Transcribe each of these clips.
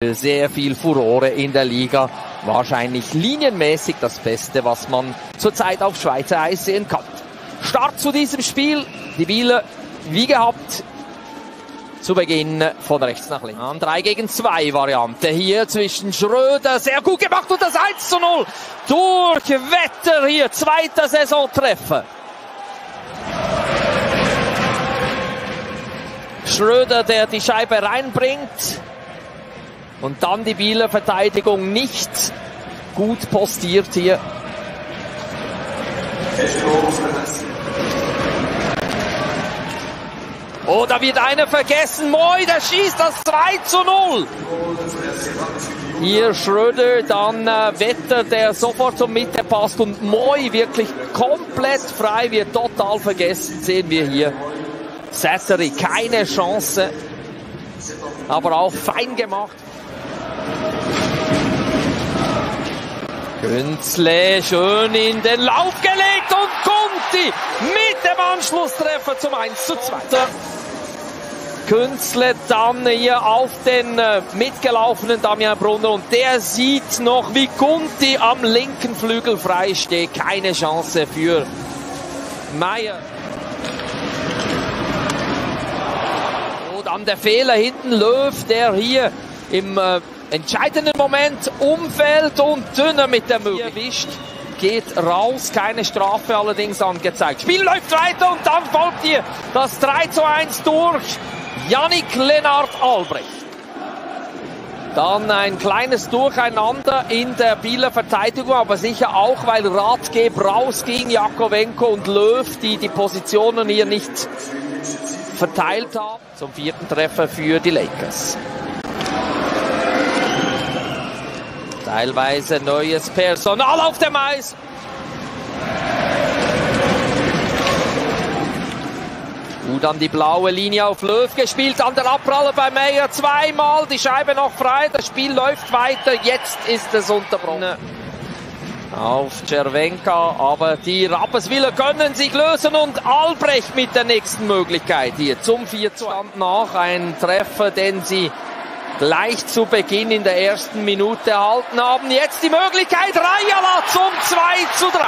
Sehr viel Furore in der Liga. Wahrscheinlich linienmäßig das Beste, was man zurzeit auf Schweizer Eis sehen kann. Start zu diesem Spiel. Die Bieler, wie gehabt, zu Beginn von rechts nach links. An 3 gegen 2 Variante hier zwischen Schröder. Sehr gut gemacht und das 1 zu 0 durch Wetter hier. Zweiter Saisontreffer. Schröder, der die Scheibe reinbringt. Und dann die Bieler Verteidigung nicht gut postiert hier. Oh, da wird einer vergessen. Moi, der schießt das 2 zu 0. Hier Schröder, dann äh, Wetter, der sofort zur Mitte passt und Moi wirklich komplett frei wird, total vergessen, sehen wir hier. Sattery, keine Chance, aber auch fein gemacht. Künzle schön in den Lauf gelegt und Conti mit dem Anschlusstreffer zum 1 zu 2. Künzle dann hier auf den äh, mitgelaufenen Damian Brunner und der sieht noch, wie Gunti am linken Flügel frei steht. Keine Chance für Meier. Und dann der Fehler hinten Löw, der hier im äh, entscheidenden Moment umfällt und dünner mit der Möglichkeit erwischt. Geht raus, keine Strafe allerdings angezeigt. Spiel läuft weiter und dann folgt hier das 3 zu 1 durch Yannick Lennart Albrecht. Dann ein kleines Durcheinander in der Bieler Verteidigung, aber sicher auch, weil Ratgeb rausging, Jakowenko und Löw, die die Positionen hier nicht verteilt haben. Zum vierten Treffer für die Lakers. Teilweise neues Personal auf dem Eis. Gut an die blaue Linie auf Löw gespielt, an der Abpraller bei Meyer zweimal, die Scheibe noch frei, das Spiel läuft weiter, jetzt ist es unterbrochen. Auf Cervenka, aber die Rapperswiller können sich lösen und Albrecht mit der nächsten Möglichkeit hier zum 4 zu nach, ein Treffer, den sie gleich zu Beginn in der ersten Minute erhalten haben. Jetzt die Möglichkeit, Rayala zum 2 zu 3.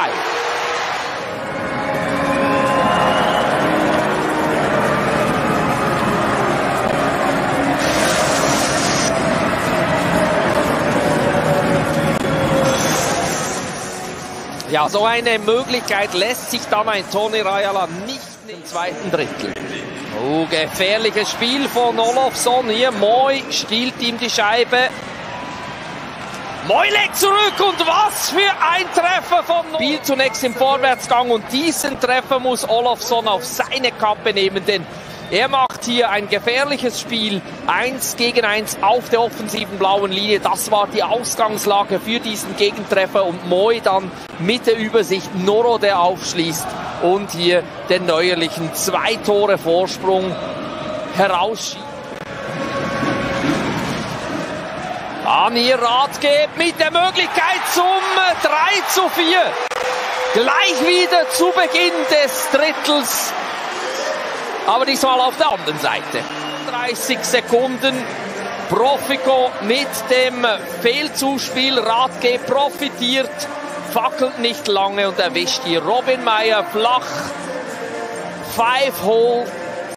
Ja, so eine Möglichkeit lässt sich dann ein Toni Rayala nicht im zweiten Drittel. Oh, gefährliches Spiel von Olofsson hier. Moi stiehlt ihm die Scheibe. Moi legt zurück und was für ein Treffer von Spiel zunächst im Vorwärtsgang und diesen Treffer muss Olofsson auf seine Kappe nehmen, denn er macht hier ein gefährliches Spiel. Eins gegen eins auf der offensiven blauen Linie. Das war die Ausgangslage für diesen Gegentreffer. Und Moi dann mit der Übersicht. Noro, der aufschließt. Und hier den neuerlichen zwei Tore Vorsprung herausschiebt. Hier Ratgeber mit der Möglichkeit zum 3 zu 4. Gleich wieder zu Beginn des Drittels aber diesmal auf der anderen Seite. 30 Sekunden. Profico mit dem Fehlzuspiel. Radge profitiert, fackelt nicht lange und erwischt hier Robin Meyer flach. Five Hole.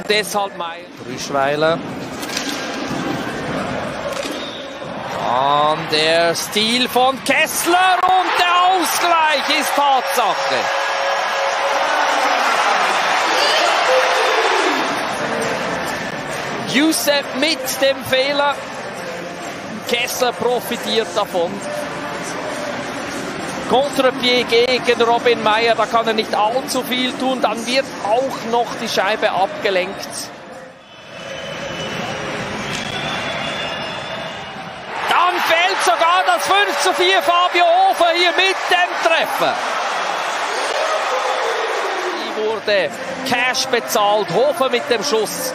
Deshalb Meyer. Brüschweiler. Dann der Stil von Kessler und der Ausgleich ist Tatsache. Youssef mit dem Fehler. Kessler profitiert davon. Kontrapied gegen Robin Meyer, da kann er nicht allzu viel tun. Dann wird auch noch die Scheibe abgelenkt. Dann fällt sogar das 5 zu 4 Fabio Hofer hier mit dem Treffer. Hier wurde Cash bezahlt, Hofer mit dem Schuss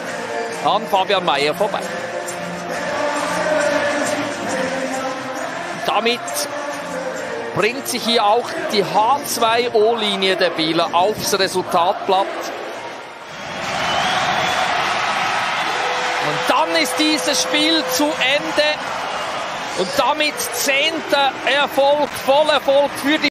an Fabian Mayer vorbei. Damit bringt sich hier auch die H2O-Linie der Bieler aufs Resultatblatt. Und dann ist dieses Spiel zu Ende. Und damit zehnter Erfolg, voller Erfolg für die